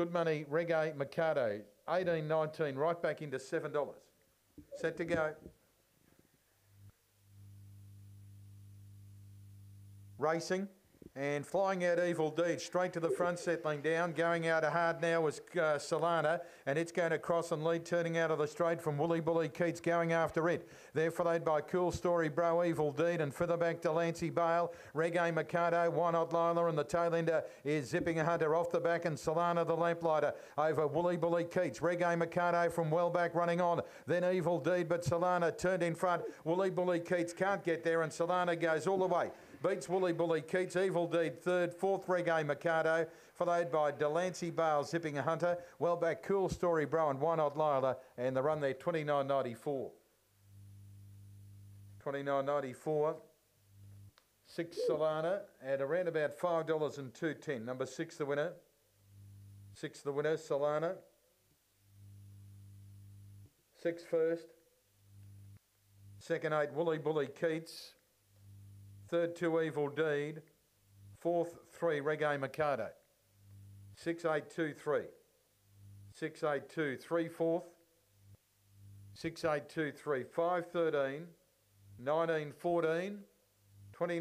Good money, Reggae Mikado, 18.19, right back into $7. Set to go. Racing. And flying out Evil Deed, straight to the front, settling down. Going out hard now is uh, Solana, and it's going to cross and lead, turning out of the straight from Woolly Bully Keats, going after it. They're followed by Cool Story, Bro, Evil Deed, and further back to Lancy Bale, Reggae Mikado, Why Not Lila, and the tail ender is Zipping a Hunter off the back, and Solana the Lamplighter over Woolly Bully Keats. Reggae Mikado from well back running on, then Evil Deed, but Solana turned in front. Woolly Bully Keats can't get there, and Solana goes all the way beats Woolly Bully Keats, Evil Deed third, fourth Reggae Mikado, followed by Delancey Bale, Zipping a Hunter, well back Cool Story Bro and Why Not Lila, and the run there 29.94. 29.94. Six Solana at around about five dollars and two ten. Number six, the winner. Six, the winner, Solana. Six first. Second eight, Woolly Bully Keats. Third, Two Evil Deed. Fourth, three, Reggae Mikado. Six, eight, two, three. Six, eight, two, three, fourth. Six, eight, two, three, five, thirteen. Nineteen, fourteen. Twenty.